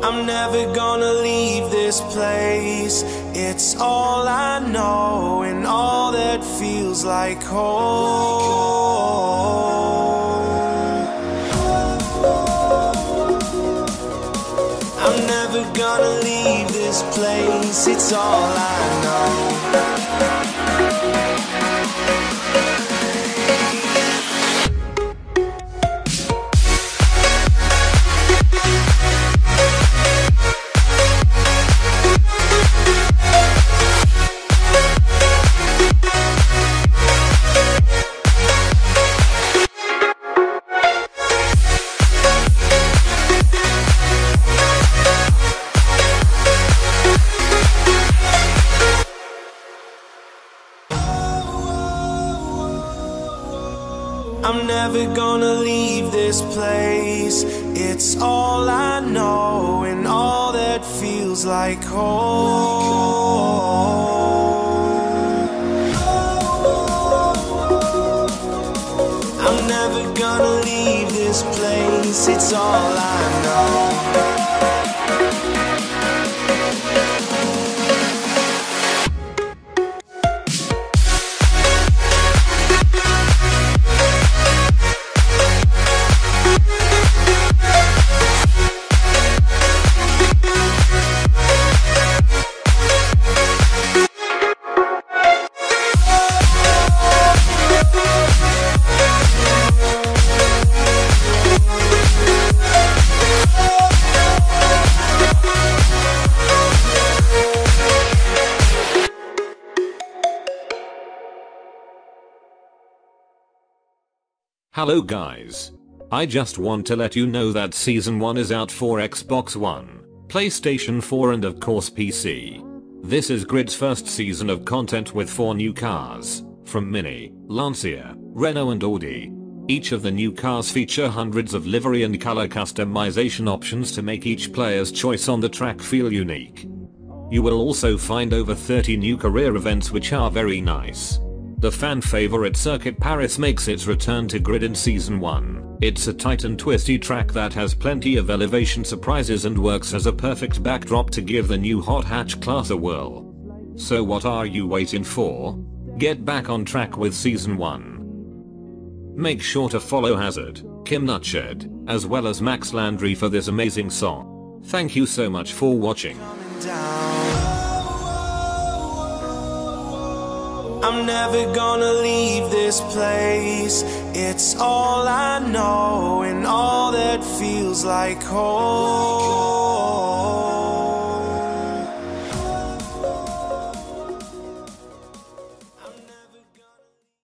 I'm never gonna leave this place. It's all I know and all that feels like home. I'm never gonna leave this place. It's all I know. I'm never gonna leave this place. It's all I know and all that feels like home. I'm never gonna leave this place. It's all I know. Hello guys. I just want to let you know that season 1 is out for Xbox One, PlayStation 4 and of course PC. This is Grid's first season of content with 4 new cars, from Mini, Lancia, Renault and Audi. Each of the new cars feature hundreds of livery and color customization options to make each player's choice on the track feel unique. You will also find over 30 new career events which are very nice. The fan favorite Circuit Paris makes its return to Grid in Season 1. It's a tight and twisty track that has plenty of elevation surprises and works as a perfect backdrop to give the new hot hatch class a whirl. So what are you waiting for? Get back on track with Season 1. Make sure to follow HAZRD, Kim Nutshed, as well as Max Landry for this amazing song. Thank you so much for watching. I'm never gonna leave this place. It's all I know and all that feels like home.